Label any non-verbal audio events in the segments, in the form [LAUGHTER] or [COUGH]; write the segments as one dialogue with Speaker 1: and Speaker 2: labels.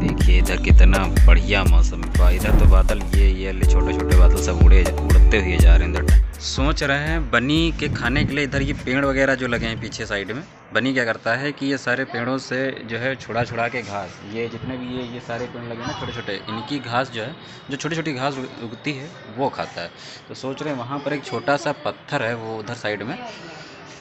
Speaker 1: देखिए इधर कितना बढ़िया मौसम इधर तो बादल ये ये छोटे छोटे बादल सब उड़े उड़ते हुए जा रहे हैं इधर। सोच रहे हैं बनी के खाने के लिए इधर ये पेड़ वगैरह जो लगे हैं पीछे साइड में बनी क्या करता है कि ये सारे पेड़ों से जो
Speaker 2: है, छुड़ा छुड़ा के घास ये जितने भी ये ये सारे
Speaker 1: पेड़ लगे ना छोटे छोटे इनकी घास जो है, जो छोटी छोटी घास उगती है वो खाता है। तो सोच रहे हैं वहाँ
Speaker 2: पर एक छोटा सा पत्थर
Speaker 1: है वो उधर साइड हे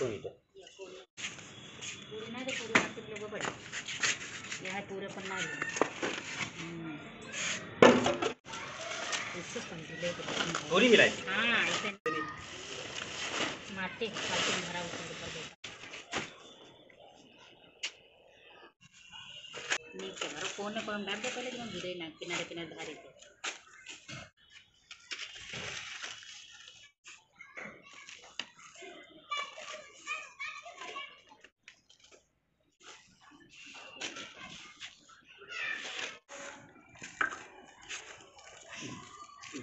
Speaker 1: दिले ते. पूरी मिलाई हाँ ऐसे माटी भरा ऊपर कोने कोने डाल दे पहले एकदम गिरे ना किनारे किनारे धारे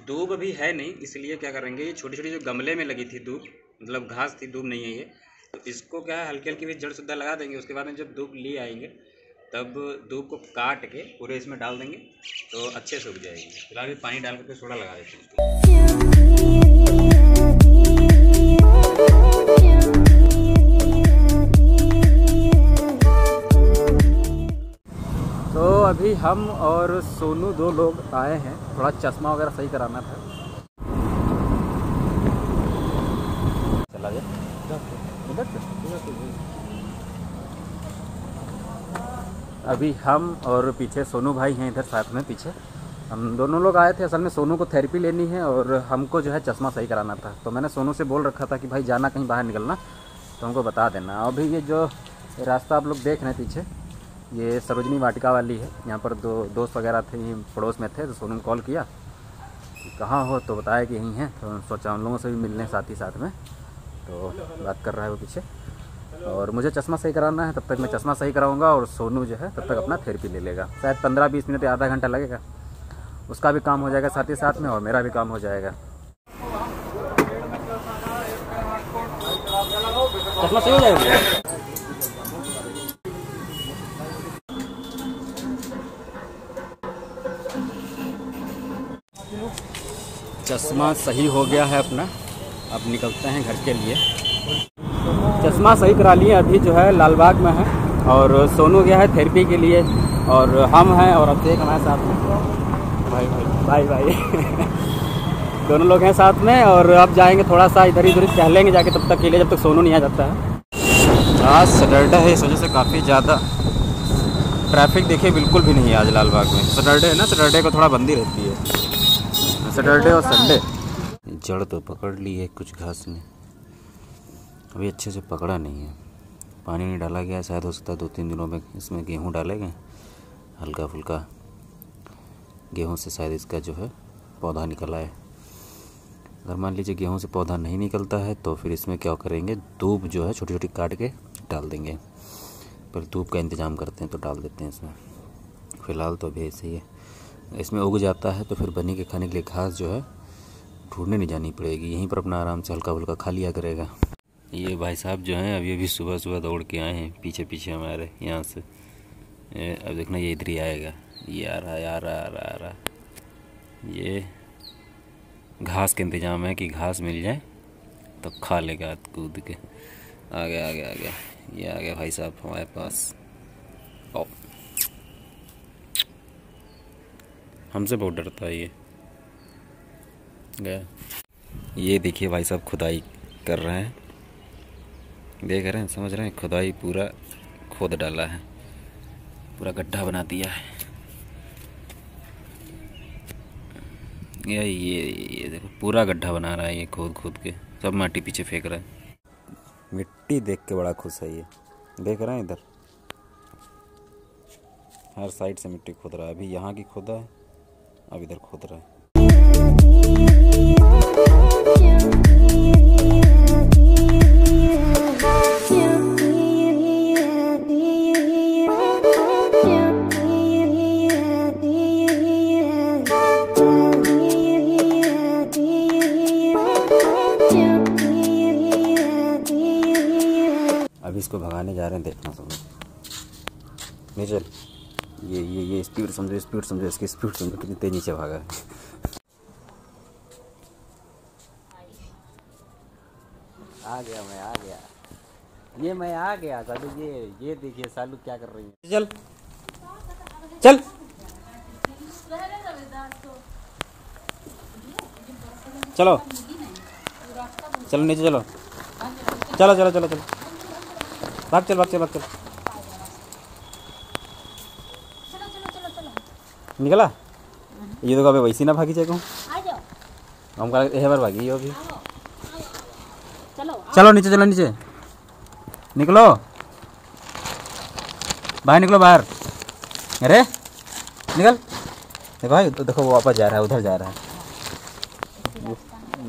Speaker 2: दूब अभी है नहीं इसलिए क्या करेंगे ये छोटी छोटी जो गमले में लगी थी दूब मतलब घास थी दूब नहीं है ये तो इसको क्या है हल्की हल्की भी जड़ सुद्धा लगा देंगे उसके बाद में जब दूब ले आएँगे तब दूब को काट के पूरे इसमें डाल देंगे तो अच्छे से उग जाएगी फ़िलहाल भी पानी डाल करके सोडा लगा देते हैं अभी हम और सोनू दो लोग आए हैं। थोड़ा चश्मा वगैरह सही कराना था। चला गया। अभी हम और पीछे सोनू भाई हैं इधर साथ में पीछे। हम दोनों लोग आए थे, असल में सोनू को थेरेपी लेनी है और हमको जो है चश्मा सही कराना था। तो मैंने सोनू से बोल रखा था कि भाई जाना कहीं बाहर निकलना तो हमको बता देना। अभी ये जो रास्ता आप लोग देख रहे हैं पीछे ये सरोजनी वाटिका वाली है। यहाँ पर दो दोस्त वगैरह थे यहीं पड़ोस में थे तो सोनू कॉल किया। कहाँ हो तो बताया कि यहीं हैं तो सोचा उन लोगों से भी मिलने साथ ही साथ में। तो बात कर रहा है वो पीछे। और मुझे चश्मा सही कराना है, तब तक मैं चश्मा सही कराऊँगा और सोनू जो है, तब तक अपना थेरेपी ले लेगा। शायद पंद्रह बीस मिनट या आधा घंटा लगेगा। उसका भी काम हो जाएगा साथ ही साथ में और मेरा भी काम हो जाएगा। चश्मा सही हो जाएगा? चश्मा सही हो गया है अपना। अब निकलते हैं घर के लिए। चश्मा सही करा लिए, अभी जो है लालबाग में है और सोनू गया है थेरेपी के लिए और हम हैं और अभिषेक हमारे साथ में। भाई भाई भाई भाई। [LAUGHS] दोनों लोग हैं साथ में और अब जाएँगे थोड़ा सा इधर उधर टहलेंगे जाके तब तक के लिए, जब तक सोनू नहीं आ जाता है। आज सैटरडे है, इस वजह से काफ़ी ज़्यादा ट्रैफ़िक देखिए बिल्कुल भी नहीं आज लालबाग में। सैटरडे है ना सैटरडे को थोड़ा बंदी रहती है। सैटरडे और संडे। जड़ तो पकड़ ली है कुछ घास ने। अभी अच्छे से पकड़ा नहीं है। पानी नहीं डाला गया, शायद हो सकता है दो तीन दिनों में इसमें गेहूँ डाले गए। हल्का फुल्का गेहूँ से शायद इसका जो है पौधा निकल आए अगर मान लीजिए गेहूँ से पौधा नहीं निकलता है तो फिर इसमें क्या करेंगे? धूप जो है छोटी छोटी काट के डाल देंगे। पर धूप का इंतज़ाम करते हैं तो डाल देते हैं इसमें। फ़िलहाल तो अभी ऐसे ही है। इसमें उग जाता है तो फिर बनी के खाने के लिए घास जो है, ढूँढने नहीं जानी पड़ेगी। यहीं पर अपना आराम से हल्का फुल्का खा लिया करेगा। ये भाई साहब जो हैं, अभी अभी सुबह सुबह दौड़ के आए हैं पीछे पीछे हमारे, यहाँ से। अब देखना ये इधर ही आएगा। ये आ रहा आ रहा आ रहा आ रहा ये घास के इंतज़ाम है कि घास मिल जाए तो खा लेगा कूद के। आ गया आ गया आ गया ये आ गया भाई साहब हमारे पास। हमसे बहुत डरता है ये। गया। ये देखिए भाई साहब खुदाई कर रहे हैं। देख रहे हैं समझ रहे हैं खुदाई पूरा खोद डाला है। पूरा गड्ढा बना दिया है। ये ये ये देखो पूरा गड्ढा बना रहा है ये खोद खोद के। सब माटी पीछे फेंक रहा है। मिट्टी देख के बड़ा खुश है ये। देख रहे हैं इधर? हर साइड से मिट्टी खोद रहा है। अभी यहाँ की खोदा है। अब इधर खोद रहा। है अभी इसको भगाने जा रहे हैं, देखना सब। नहीं चल ये ये ये, स्पीड समझो स्पीड समझो, इसकी स्पीड समझो, कितनी तेज़ी से भागा है। आ गया मैं, आ गया। ये मैं आ गया, सालू, ये ये देखिए, सालू क्या कर रही है। चल। चल। चलो। चलो, नीचे चलो। चलो चलो चलो चलो। भाग, चल भाग चल भाग, चल। निकला? ये तो कभी वैसी ना भागी जाए कहूँ। हम कहा यह बार भागी अभी।
Speaker 1: चलो
Speaker 2: चलो नीचे चलो नीचे। निकलो। बाहर निकलो बाहर। अरे निकल। देखो भाई तो देखो वो वापस जा रहा है उधर जा रहा है।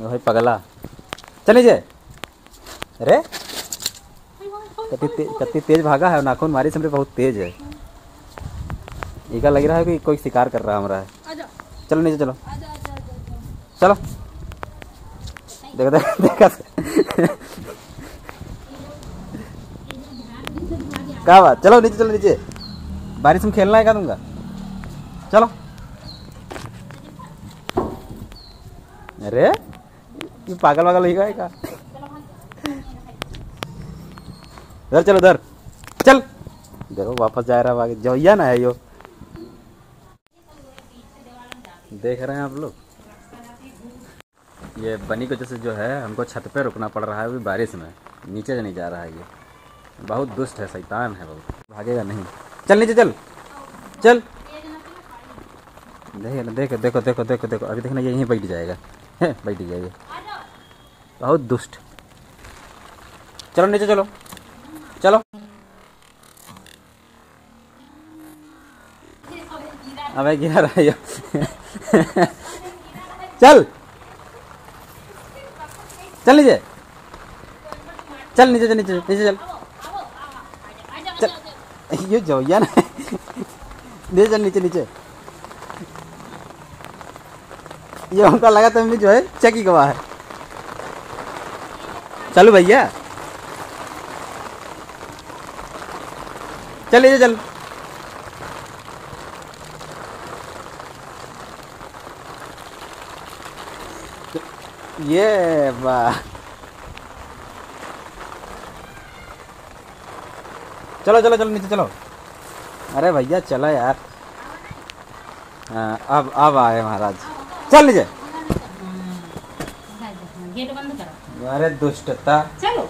Speaker 2: भाई पगला। चल नीचे अरे कति कति तेज भागा है नाखून मारी से बहुत तेज है। इका लग रहा है कि कोई शिकार कर रहा है हमारा।
Speaker 1: है
Speaker 2: चलो नीचे चलो। चलो। देखो देखो देखो। क्या बात? चलो नीचे चलो नीचे। बारिश में खेलना है क्या तुमका? चलो। अरे ये पागल वागल ही का का उधर चलो उधर। चल। देखो वापस जा रहा है आगे जवैया ना है यो। देख रहे हैं आप लोग? ये बनी की वजह से जो है हमको छत पे रुकना पड़ रहा है अभी बारिश में। नीचे नहीं जा रहा है ये। बहुत दुष्ट है शैतान है बहुत भागेगा नहीं। चल नीचे चल। चल। देख ना देखो देखो देखो देखो देखो। अभी देखना ये यहीं बैठ जाएगा। है [LAUGHS] बैठ ये बहुत दुष्ट। चलो नीचे चलो। अबे गिरा रहा है चल। चल नीचे। चल नीचे चल नीचे नीचे चल। चल। ये जोया ना। नीचे चल, नीचे नीचे। ये हमको लगा तुम भी जो है चकी गवा है। चलो भैया। चल नीचे चल। ये वाह चलो चलो चलो नीचे चलो। अरे भैया चलो यार। हाँ अब अब आए महाराज। चल नीचे।
Speaker 1: गेट बंद करो
Speaker 2: अरे दुष्टता।
Speaker 1: चलो।